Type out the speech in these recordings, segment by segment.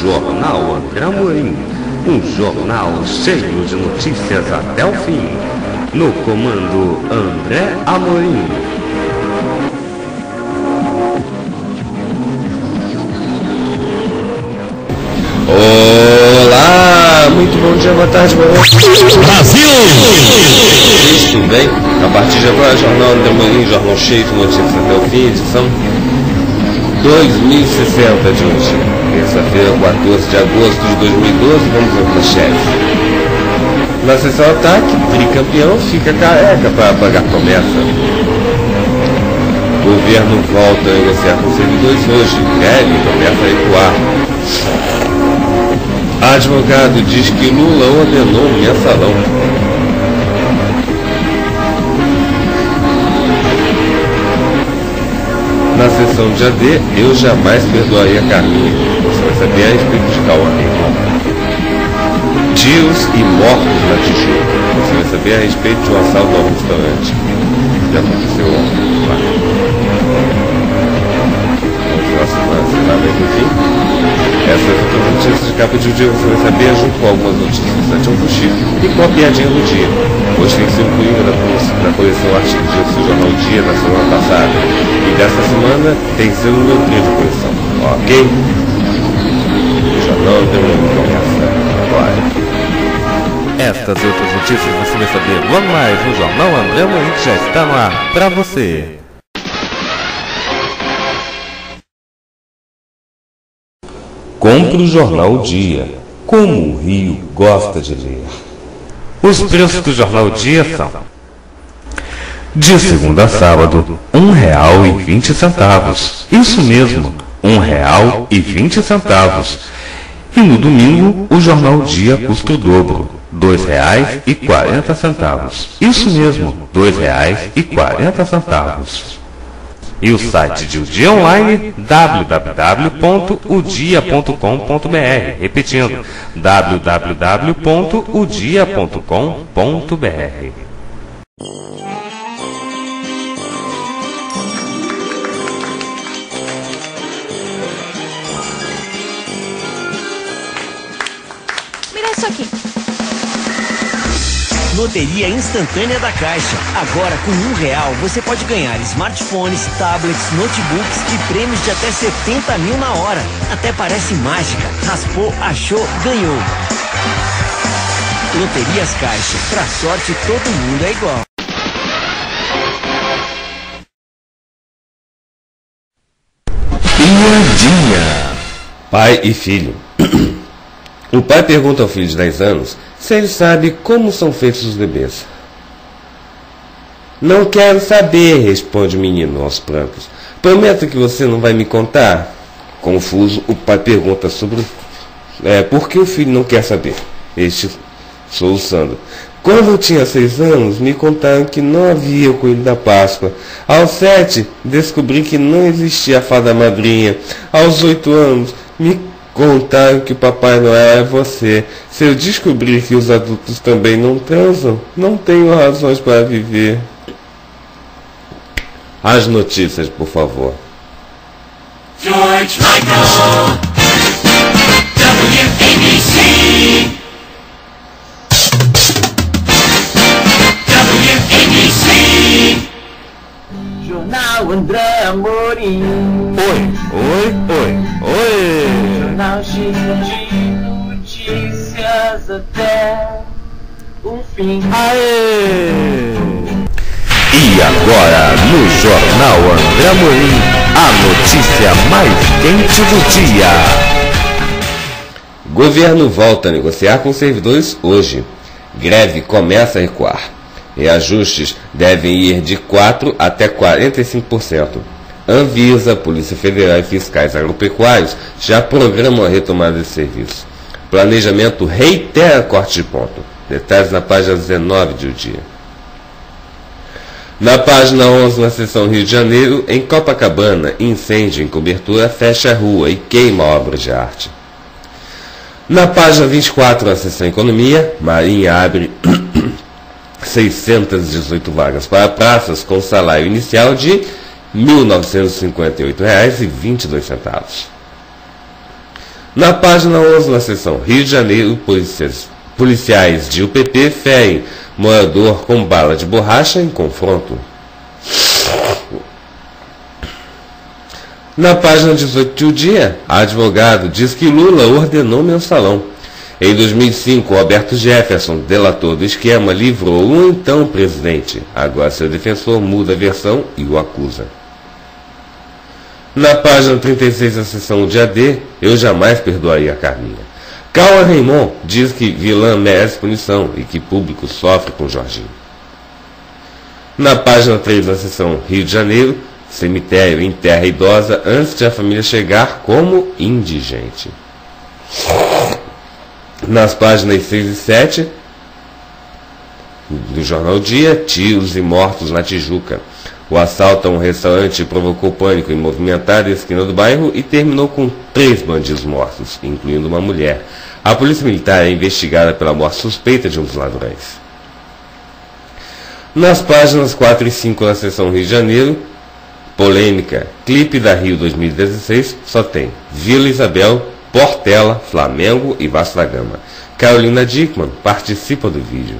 Jornal André Amorim, um jornal cheio de notícias até o fim. No comando André Amorim. Olá, muito bom dia, boa tarde, boa noite. Brasil! Tudo bem? A partir de agora, Jornal André Amorim, jornal cheio de notícias até o fim, edição 2060 de hoje. Terça-feira, 14 de agosto de 2012, vamos ver para chefe. Na sessão ataque, tricampeão fica careca para pagar promessa. Governo volta a negociar com servidores hoje. Greve começa a recuar. Advogado diz que Lula ordenou mensalão. Na sessão de AD, eu jamais perdoaria Carminha. Você vai saber a respeito de Cauã. Tiros e mortos na Tijuca. Você vai saber a respeito de um assalto ao restaurante. Que aconteceu. Lá. Semana, enfim. Essas outras notícias de capa de um dia você vai saber junto com algumas notícias da Tião Fuxi e com a piadinha do dia. Hoje tem sido coringa da, da coleção Artigo de do Jornal Dia na semana passada. E dessa semana tem sido o meu trio de coleção. Ok? O jornal um começa agora. Estas e outras notícias você vai saber logo mais no Jornal André que já está no ar para você. Compre o jornal Dia, como o Rio gosta de ler. Os preços do Jornal Dia são de segunda a sábado, vinte centavos. Isso mesmo, um real e vinte centavos. No domingo, o Jornal Dia custa o dobro, quarenta centavos. Isso mesmo, dois reais e o site de O Dia Online, www.udia.com.br. Repetindo, www.udia.com.br. Loteria instantânea da Caixa. Agora, com um real, você pode ganhar smartphones, tablets, notebooks e prêmios de até 70 mil na hora. Até parece mágica. Raspou, achou, ganhou. Loterias Caixa. Pra sorte, todo mundo é igual. Piadinha. Pai e filho. O pai pergunta ao filho de 10 anos se ele sabe como são feitos os bebês. Não quero saber, responde o menino aos prantos. Prometo que você não vai me contar. Confuso, o pai pergunta sobre é, por que o filho não quer saber. Este soluçando. Quando eu tinha seis anos, me contaram que não havia o coelho da Páscoa. Aos sete, descobri que não existia a fada madrinha. Aos oito anos, me contaram que o Papai Noel é você. Se eu descobrir que os adultos também não transam, não tenho razões para viver. As notícias, por favor. George Michael. WABC. WABC. Jornal André Amorim. Oi, oi, oi. Jornal de notícias até o fim. Aê! E agora, no Jornal André Amorim, a notícia mais quente do dia. Governo volta a negociar com servidores hoje. Greve começa a recuar. Reajustes devem ir de 4% até 45%. Anvisa, Polícia Federal e fiscais agropecuários já programam a retomada desse serviço. Planejamento reitera corte de ponto. Detalhes na página 19 de O Dia. Na página 11, na seção Rio de Janeiro, em Copacabana, incêndio em cobertura fecha a rua e queima obras de arte. Na página 24, na seção Economia, Marinha abre 618 vagas para praças com salário inicial de R$ 1.958,22. Na página 11, na seção Rio de Janeiro, policiais, policiais de UPP ferem morador com bala de borracha em confronto. Na página 18 do dia, advogado diz que Lula ordenou mensalão. Em 2005, Roberto Jefferson, delator do esquema, livrou o então presidente. Agora seu defensor muda a versão e o acusa. Na página 36 da sessão de AD, eu jamais perdoaria a Carminha. Carla Raymond diz que vilã merece punição e que público sofre com Jorginho. Na página 3 da sessão Rio de Janeiro, cemitério enterra idosa antes de a família chegar como indigente. Nas páginas 6 e 7 do jornal Dia, tiros e mortos na Tijuca. O assalto a um restaurante provocou pânico em movimentada esquina do bairro e terminou com três bandidos mortos, incluindo uma mulher. A polícia militar é investigada pela morte suspeita de um dos ladrões. Nas páginas 4 e 5 da seção Rio de Janeiro, polêmica, clipe da Rio 2016, só tem Vila Isabel, Portela, Flamengo e Vasco da Gama. Carolina Dickman participa do vídeo.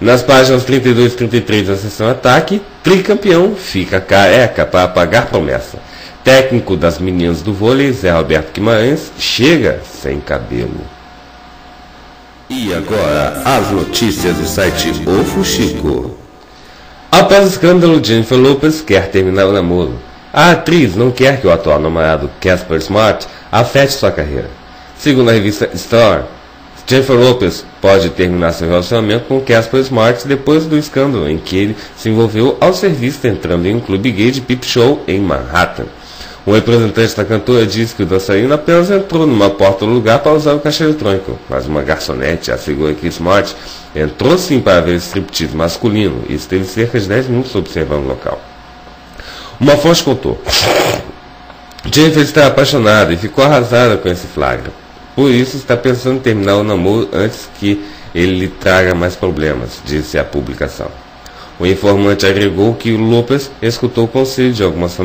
Nas páginas 32 e 33 da sessão Ataque, tricampeão fica careca para pagar promessa. Técnico das meninas do vôlei, Zé Roberto Guimarães, chega sem cabelo. E agora, as notícias do site O Fuxico. Após o escândalo, Jennifer Lopez quer terminar o namoro. A atriz não quer que o atual namorado Casper Smart afete sua carreira. Segundo a revista Star, Jennifer Lopez pode terminar seu relacionamento com Casper Smart depois do escândalo em que ele se envolveu ao ser visto entrando em um clube gay de peep show em Manhattan. Um representante da cantora disse que o dançarino apenas entrou numa porta do lugar para usar o caixa eletrônico, mas uma garçonete assegura que Smart entrou sim para ver striptease masculino e esteve cerca de 10 minutos observando o local. Uma fonte contou. Jennifer está apaixonada e ficou arrasada com esse flagra. Por isso está pensando em terminar o namoro antes que ele lhe traga mais problemas, disse a publicação. O informante agregou que Lopes escutou o conselho de, algumas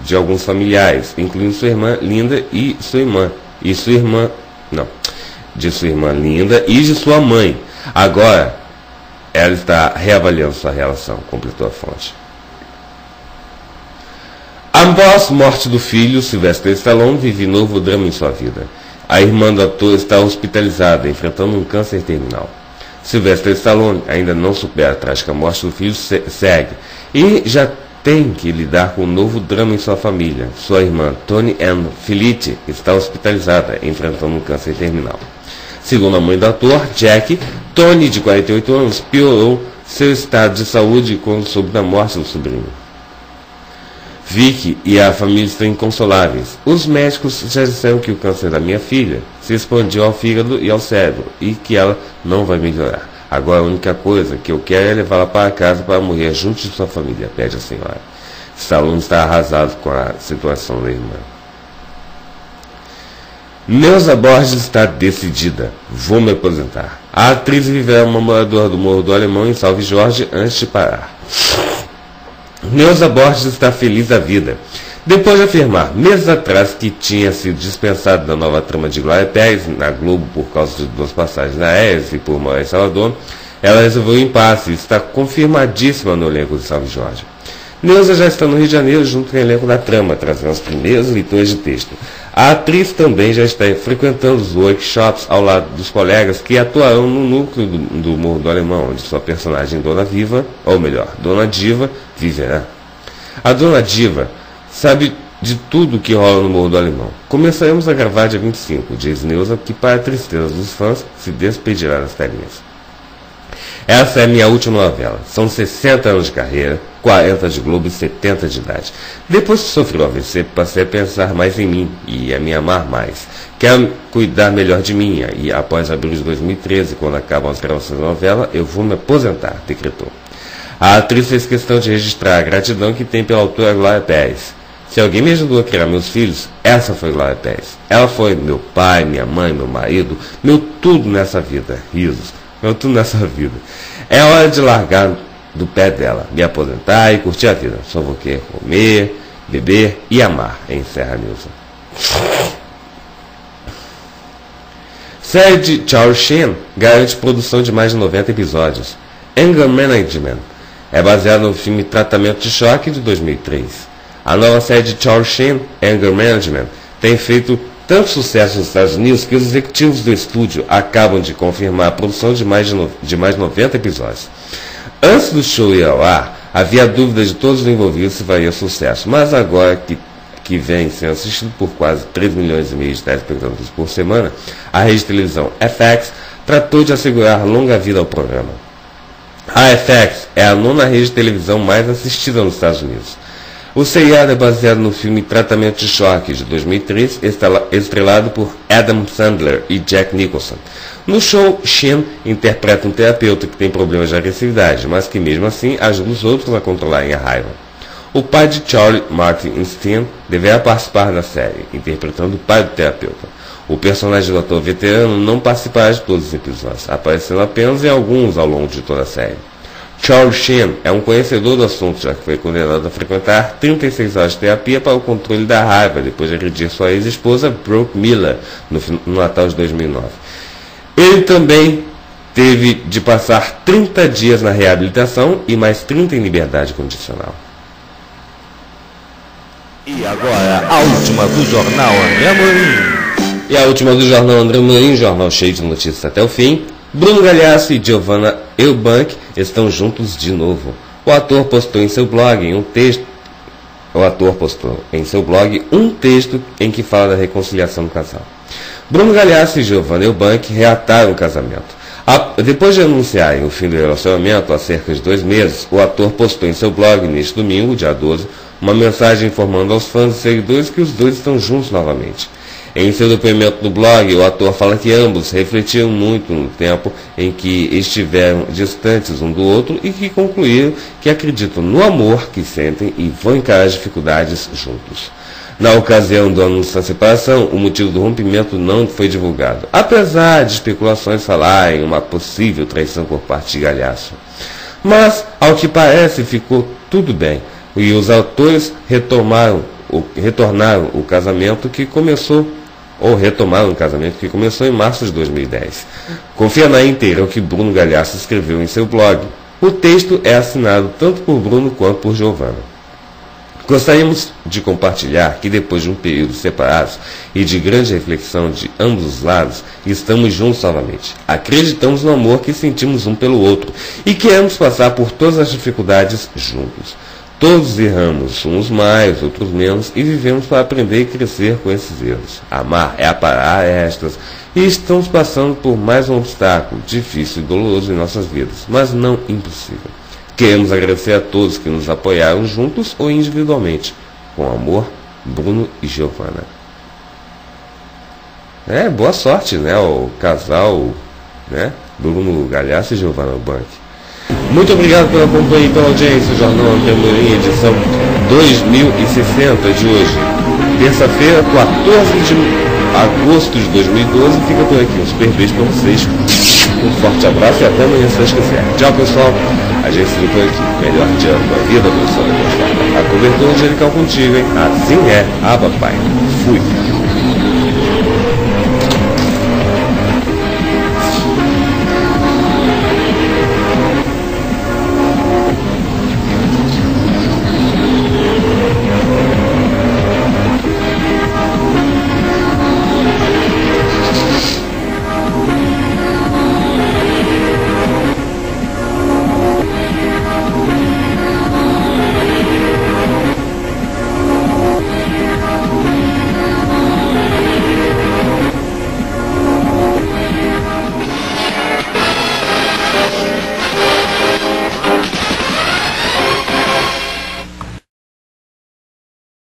de alguns familiares, incluindo sua irmã Linda e sua irmã, e sua irmã, não, de sua irmã Linda e de sua mãe. Agora, ela está reavaliando sua relação, completou a fonte. Após morte do filho, Sylvester Stallone vive novo drama em sua vida. A irmã do ator está hospitalizada, enfrentando um câncer terminal. Sylvester Stallone ainda não supera a trágica morte do filho, segue, e já tem que lidar com um novo drama em sua família. Sua irmã, Tony Ann Felice, está hospitalizada, enfrentando um câncer terminal. Segundo a mãe do ator, Jack, Tony, de 48 anos, piorou seu estado de saúde quando soube da morte do sobrinho. Vicky e a família estão inconsoláveis. Os médicos já disseram que o câncer da minha filha se expandiu ao fígado e ao cérebro e que ela não vai melhorar. Agora a única coisa que eu quero é levá-la para casa para morrer junto de sua família, pede a senhora. Stallone está arrasado com a situação da irmã. Neuza Borges está decidida. Vou me aposentar. A atriz viverá uma moradora do Morro do Alemão em Salve Jorge antes de parar. Neuza Borges está feliz da vida. Depois de afirmar, meses atrás, que tinha sido dispensado da nova trama de Glória Pérez na Globo por causa de duas passagens aéreas e por em Salvador, ela resolveu o impasse e está confirmadíssima no elenco de Salve Jorge. Neuza já está no Rio de Janeiro junto com o elenco da trama, trazendo as primeiras leituras de texto. A atriz também já está frequentando os workshops ao lado dos colegas que atuarão no núcleo do, do Morro do Alemão, onde sua personagem Dona Viva, ou melhor, Dona Diva, viverá. A Dona Diva sabe de tudo que rola no Morro do Alemão. Começaremos a gravar dia 25, diz Neuza, que para a tristeza dos fãs se despedirá das telinhas. Essa é a minha última novela. São 60 anos de carreira, 40 de Globo e 70 de idade. Depois que sofri o AVC, passei a pensar mais em mim e a me amar mais. Quero cuidar melhor de mim e após abril de 2013, quando acabam as gravações da novela, eu vou me aposentar, decretou. A atriz fez questão de registrar a gratidão que tem pela autora Glória Pérez. Se alguém me ajudou a criar meus filhos, essa foi Glória Pérez. Ela foi meu pai, minha mãe, meu marido, meu tudo nessa vida. Risos. Meu tudo nessa vida. É hora de largar do pé dela, me aposentar e curtir a vida. Só vou querer comer, beber e amar, encerra Nilson. Série de Charles Sheen garante produção de mais de 90 episódios. Anger Management é baseado no filme Tratamento de Choque de 2003. A nova série de Charles Sheen, Anger Management, tem feito tanto sucesso nos Estados Unidos que os executivos do estúdio acabam de confirmar a produção de mais de, no, de mais 90 episódios. Antes do show ir ao ar, havia dúvida de todos os envolvidos se faria sucesso, mas agora que, que vem sendo assistido por quase 3 milhões e meio de telespectadores por semana, a rede de televisão FX tratou de assegurar longa vida ao programa. A FX é a nona rede de televisão mais assistida nos Estados Unidos. O seriado é baseado no filme Tratamento de Choque, de 2003, estrelado por Adam Sandler e Jack Nicholson. No show, Shin interpreta um terapeuta que tem problemas de agressividade, mas que mesmo assim ajuda os outros a controlarem a raiva. O pai de Charlie, Martin Steen, deverá participar da série, interpretando o pai do terapeuta. O personagem do ator veterano não participará de todos os episódios, aparecendo apenas em alguns ao longo de toda a série. Charles Sheen é um conhecedor do assunto, já que foi condenado a frequentar 36 horas de terapia para o controle da raiva, depois de agredir sua ex-esposa Brooke Miller no, no Natal de 2009. Ele também teve de passar 30 dias na reabilitação e mais 30 em liberdade condicional. E agora, a última do Jornal André Morim. E a última do Jornal André Morim, jornal cheio de notícias até o fim. Bruno Galhaço e Giovanna Eubank estão juntos de novo. O ator postou em seu blog um texto. O ator postou em seu blog um texto em que fala da reconciliação do casal. Bruno Galhaço e Giovanna Eubank reataram o casamento. Depois de anunciarem o fim do relacionamento há cerca de dois meses, o ator postou em seu blog neste domingo, dia 12, uma mensagem informando aos fãs e seguidores que os dois estão juntos novamente. Em seu depoimento no blog, o ator fala que ambos refletiram muito no tempo em que estiveram distantes um do outro e que concluíram que acreditam no amor que sentem e vão encarar as dificuldades juntos. Na ocasião do anúncio da separação, o motivo do rompimento não foi divulgado, apesar de especulações falarem uma possível traição por parte de Galhaço. Mas, ao que parece, ficou tudo bem, e os autores retomaram, retornaram o casamento que começou ou retomar um casamento que começou em março de 2010. Confia na inteira o que Bruno Galhaço escreveu em seu blog. O texto é assinado tanto por Bruno quanto por Giovanna. Gostaríamos de compartilhar que depois de um período separados e de grande reflexão de ambos os lados, estamos juntos novamente. Acreditamos no amor que sentimos um pelo outro e queremos passar por todas as dificuldades juntos. Todos erramos, uns mais, outros menos, e vivemos para aprender e crescer com esses erros. Amar é aparar estas, e estamos passando por mais um obstáculo, difícil e doloroso em nossas vidas, mas não impossível. Queremos agradecer a todos que nos apoiaram juntos ou individualmente. Com amor, Bruno e Giovana. É, boa sorte, né? O casal, né? Bruno Galhaço e Giovana Bank. Muito obrigado pela companhia e pela audiência. Jornal Antemorim, edição 2060 de hoje. Terça-feira, 14 de agosto de 2012. Fica por aqui. Um super beijo para vocês. Um forte abraço e até amanhã, se Deus quiser. Tchau, pessoal. A gente se vê por aqui. Melhor dia da vida, pessoal. A cobertura angelical contigo, hein? Assim é. Ah, papai. Fui.